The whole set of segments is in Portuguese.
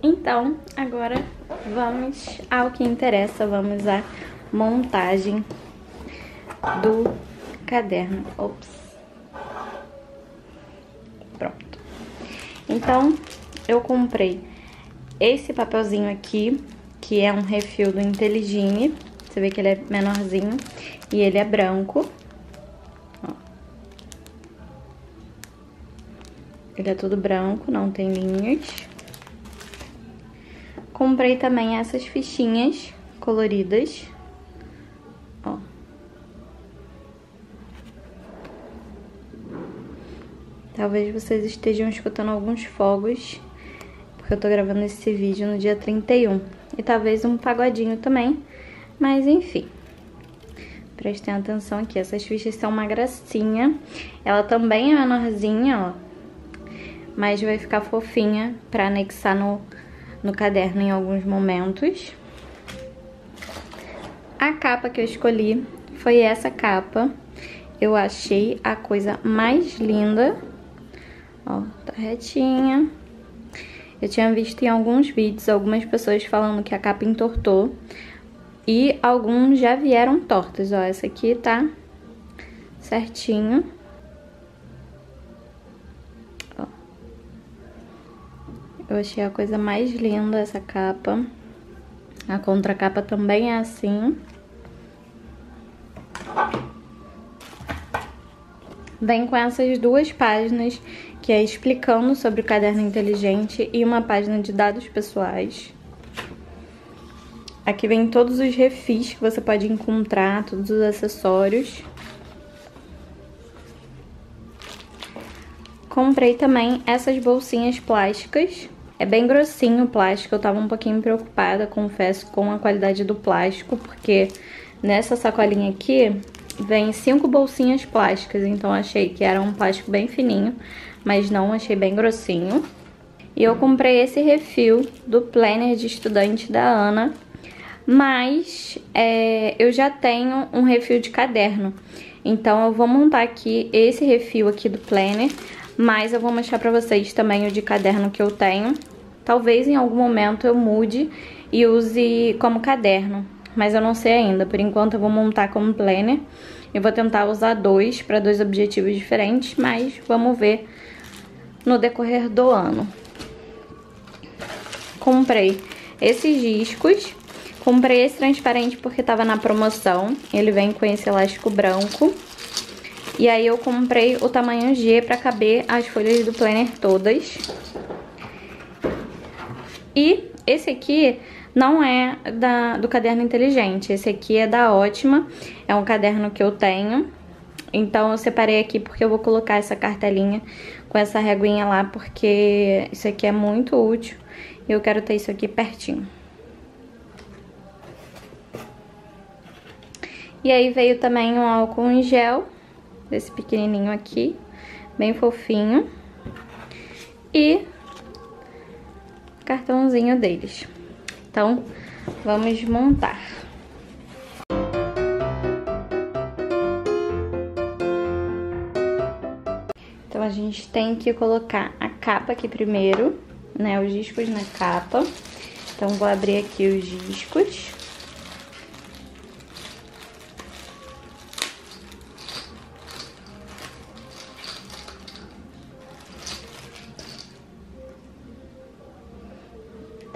Então, agora vamos ao que interessa, vamos à montagem do caderno. Ops. Pronto. Então, eu comprei esse papelzinho aqui, que é um refil do Inteligine. Você vê que ele é menorzinho e ele é branco. Ó. Ele é todo branco, não tem linhas. Comprei também essas fichinhas coloridas. Ó. Talvez vocês estejam escutando alguns fogos, porque eu tô gravando esse vídeo no dia 31. E talvez um pagodinho também, mas enfim. Prestem atenção aqui, essas fichas são uma gracinha. Ela também é menorzinha, ó. Mas vai ficar fofinha pra anexar no no caderno em alguns momentos. A capa que eu escolhi foi essa capa. Eu achei a coisa mais linda. Ó, tá retinha. Eu tinha visto em alguns vídeos algumas pessoas falando que a capa entortou. E alguns já vieram tortos, ó. Essa aqui tá certinho. Eu achei a coisa mais linda essa capa. A contracapa também é assim. Vem com essas duas páginas, que é explicando sobre o caderno inteligente e uma página de dados pessoais. Aqui vem todos os refis que você pode encontrar, todos os acessórios. Comprei também essas bolsinhas plásticas é bem grossinho o plástico, eu tava um pouquinho preocupada, confesso, com a qualidade do plástico, porque nessa sacolinha aqui vem cinco bolsinhas plásticas, então achei que era um plástico bem fininho, mas não, achei bem grossinho. E eu comprei esse refil do planner de estudante da Ana, mas é, eu já tenho um refil de caderno. Então eu vou montar aqui esse refil aqui do planner, mas eu vou mostrar pra vocês também o de caderno que eu tenho. Talvez em algum momento eu mude e use como caderno, mas eu não sei ainda. Por enquanto eu vou montar como planner. Eu vou tentar usar dois para dois objetivos diferentes, mas vamos ver no decorrer do ano. Comprei esses discos. Comprei esse transparente porque tava na promoção. Ele vem com esse elástico branco. E aí eu comprei o tamanho G para caber as folhas do planner todas. E esse aqui não é da, do caderno inteligente, esse aqui é da Ótima, é um caderno que eu tenho. Então eu separei aqui porque eu vou colocar essa cartelinha com essa reguinha lá, porque isso aqui é muito útil e eu quero ter isso aqui pertinho. E aí veio também um álcool em gel, desse pequenininho aqui, bem fofinho. E cartãozinho deles. Então, vamos montar. Então, a gente tem que colocar a capa aqui primeiro, né, os discos na capa. Então, vou abrir aqui os discos.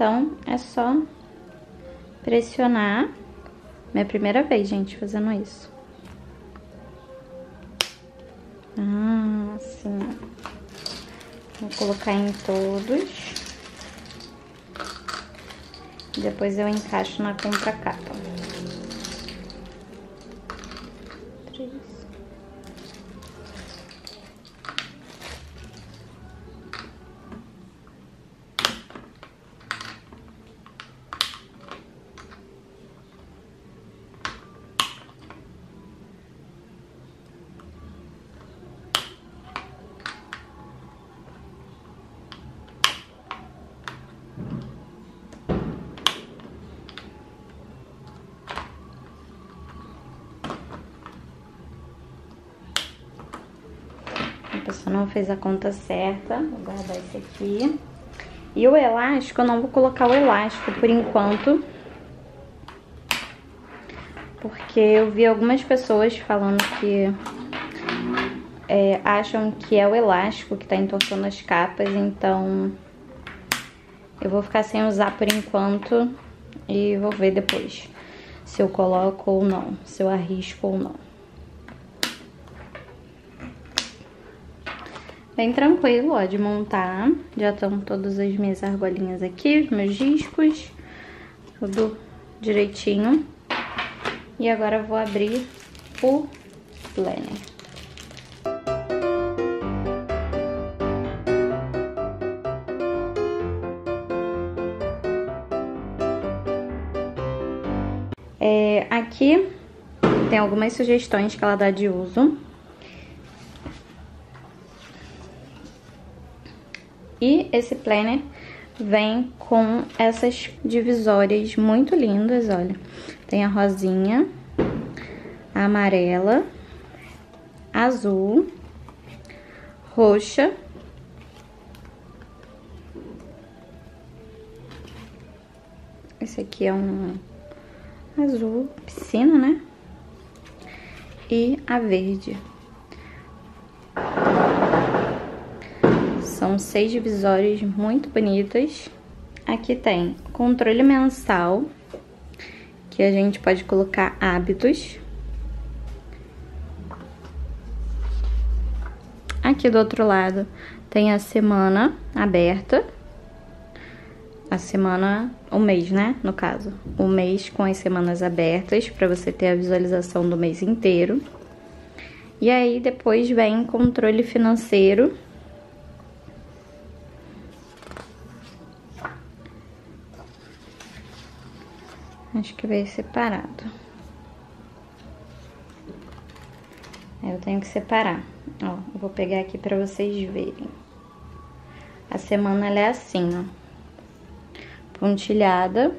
Então, é só pressionar. Minha primeira vez, gente, fazendo isso. Ah, assim. Vou colocar em todos. Depois eu encaixo na contra-capa. Não fez a conta certa. Vou guardar esse aqui. E o elástico, eu não vou colocar o elástico por enquanto. Porque eu vi algumas pessoas falando que é, acham que é o elástico que tá entortando as capas, então eu vou ficar sem usar por enquanto e vou ver depois se eu coloco ou não, se eu arrisco ou não. Bem tranquilo, ó, de montar. Já estão todas as minhas argolinhas aqui, os meus discos, tudo direitinho. E agora vou abrir o planner. É, aqui tem algumas sugestões que ela dá de uso. E esse planner vem com essas divisórias muito lindas, olha. Tem a rosinha, a amarela, azul, roxa. Esse aqui é um azul piscina, né? E a verde. São seis divisórias muito bonitas. Aqui tem controle mensal, que a gente pode colocar hábitos. Aqui do outro lado tem a semana aberta. A semana, o mês, né? No caso, o mês com as semanas abertas, para você ter a visualização do mês inteiro. E aí depois vem controle financeiro. Acho que veio separado. Eu tenho que separar. Ó, eu vou pegar aqui pra vocês verem. A semana, ela é assim, ó. Pontilhada.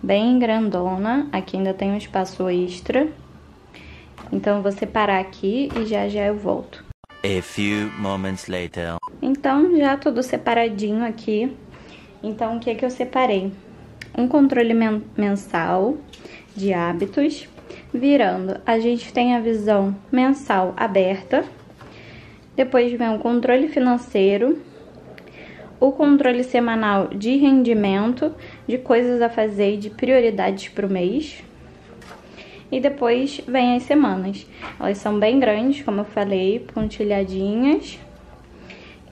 Bem grandona. Aqui ainda tem um espaço extra. Então, eu vou separar aqui e já já eu volto. A few moments later. Então, já tudo separadinho aqui. Então, o que é que eu separei? Um controle men mensal de hábitos. Virando, a gente tem a visão mensal aberta. Depois vem o controle financeiro. O controle semanal de rendimento, de coisas a fazer e de prioridades para o mês. E depois vem as semanas. Elas são bem grandes, como eu falei, pontilhadinhas.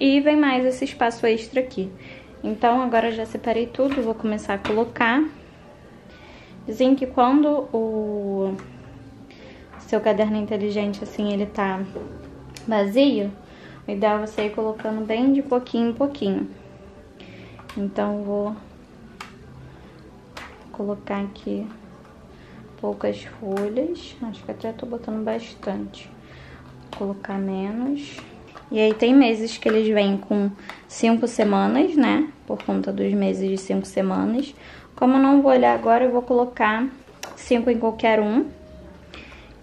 E vem mais esse espaço extra aqui. Então, agora já separei tudo, vou começar a colocar. Dizem que quando o seu caderno inteligente, assim, ele tá vazio, o ideal é você ir colocando bem de pouquinho em pouquinho. Então, vou colocar aqui poucas folhas. Acho que até tô botando bastante. Vou colocar menos. E aí tem meses que eles vêm com cinco semanas, né? Por conta dos meses de cinco semanas. Como eu não vou olhar agora, eu vou colocar cinco em qualquer um.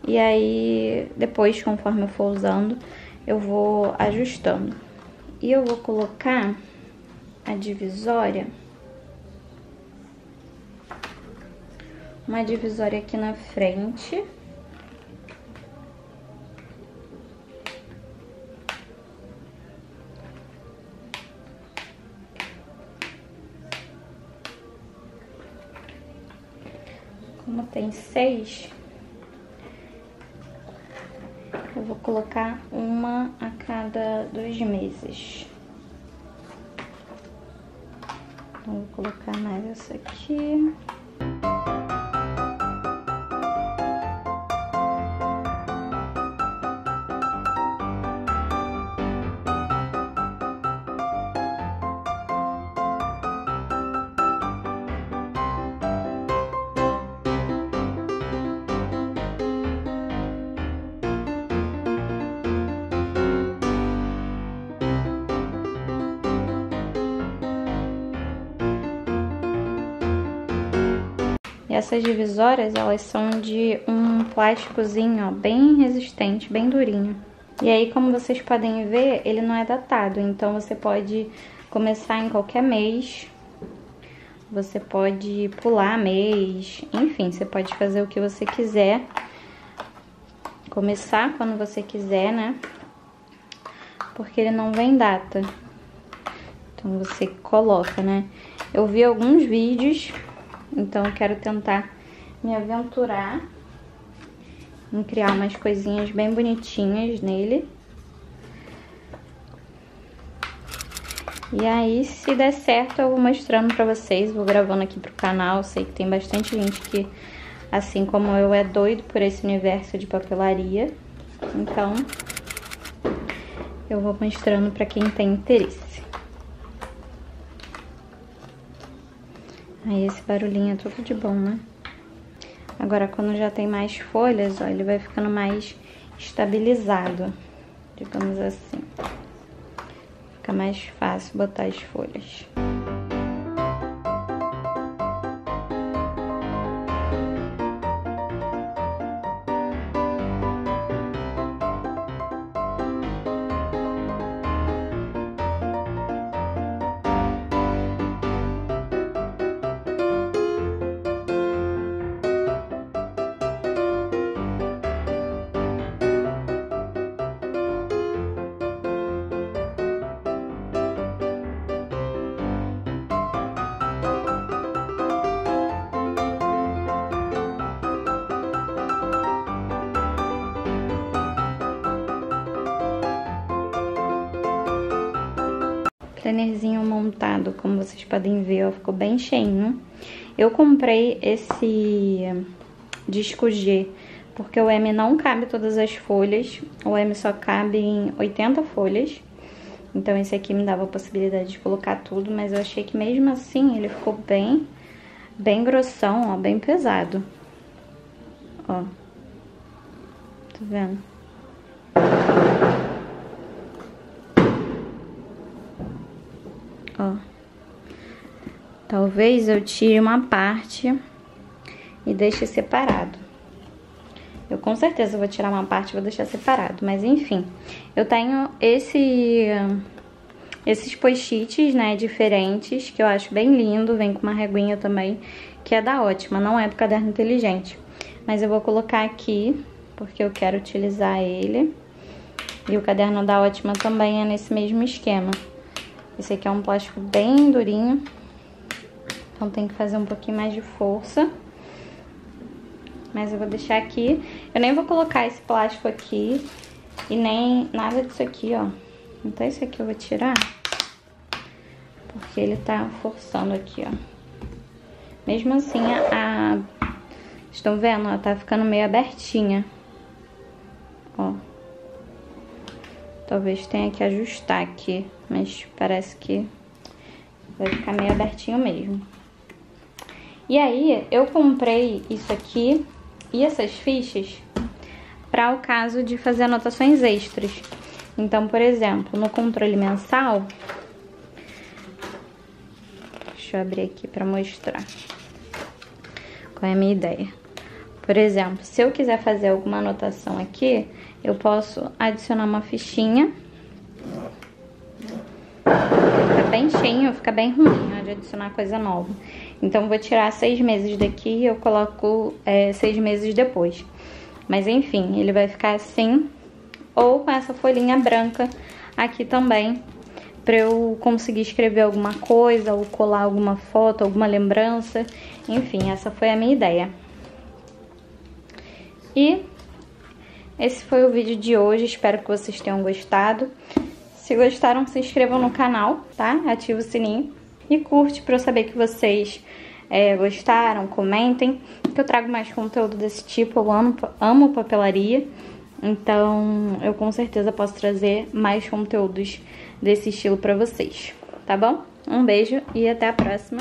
E aí, depois, conforme eu for usando, eu vou ajustando. E eu vou colocar a divisória. Uma divisória aqui na frente. Tem seis, eu vou colocar uma a cada dois meses. Então, vou colocar mais essa aqui. Essas divisórias, elas são de um plásticozinho, ó, bem resistente, bem durinho. E aí, como vocês podem ver, ele não é datado, então você pode começar em qualquer mês. Você pode pular mês, enfim, você pode fazer o que você quiser. Começar quando você quiser, né? Porque ele não vem data. Então você coloca, né? Eu vi alguns vídeos, então eu quero tentar me aventurar em criar umas coisinhas bem bonitinhas nele. E aí, se der certo, eu vou mostrando pra vocês, vou gravando aqui pro canal. Sei que tem bastante gente que, assim como eu, é doido por esse universo de papelaria. Então, eu vou mostrando pra quem tem interesse. Aí, esse barulhinho é tudo de bom, né? Agora, quando já tem mais folhas, ó, ele vai ficando mais estabilizado, digamos assim. Fica mais fácil botar as folhas. Plannerzinho montado, como vocês podem ver, ó, ficou bem cheinho. Eu comprei esse disco G porque o M não cabe todas as folhas, o M só cabe em 80 folhas. Então esse aqui me dava a possibilidade de colocar tudo, mas eu achei que mesmo assim ele ficou bem, bem grossão, ó, bem pesado. Ó. Tá vendo? Ó. Talvez eu tire uma parte e deixe separado. Eu com certeza vou tirar uma parte e vou deixar separado, mas enfim. Eu tenho esse esses post-its, né, diferentes, que eu acho bem lindo, vem com uma reguinha também, que é da Ótima, não é do caderno inteligente. Mas eu vou colocar aqui, porque eu quero utilizar ele. E o caderno da Ótima também é nesse mesmo esquema. Esse aqui é um plástico bem durinho. Então tem que fazer um pouquinho mais de força. Mas eu vou deixar aqui. Eu nem vou colocar esse plástico aqui. E nem nada disso aqui, ó. Então esse aqui eu vou tirar. Porque ele tá forçando aqui, ó. Mesmo assim, a... Estão vendo? Ela tá ficando meio abertinha. Ó. Talvez tenha que ajustar aqui, mas parece que vai ficar meio abertinho mesmo. E aí, eu comprei isso aqui e essas fichas para o caso de fazer anotações extras. Então, por exemplo, no controle mensal, deixa eu abrir aqui para mostrar qual é a minha ideia. Por exemplo, se eu quiser fazer alguma anotação aqui, eu posso adicionar uma fichinha. Bem cheinho, fica bem ruim de adicionar coisa nova. Então, vou tirar seis meses daqui e eu coloco é, seis meses depois. Mas, enfim, ele vai ficar assim, ou com essa folhinha branca aqui também, para eu conseguir escrever alguma coisa, ou colar alguma foto, alguma lembrança. Enfim, essa foi a minha ideia. E esse foi o vídeo de hoje, espero que vocês tenham gostado. Se gostaram, se inscrevam no canal, tá? Ativa o sininho e curte para eu saber que vocês é, gostaram, comentem, que eu trago mais conteúdo desse tipo, eu amo, amo papelaria, então eu com certeza posso trazer mais conteúdos desse estilo para vocês, tá bom? Um beijo e até a próxima!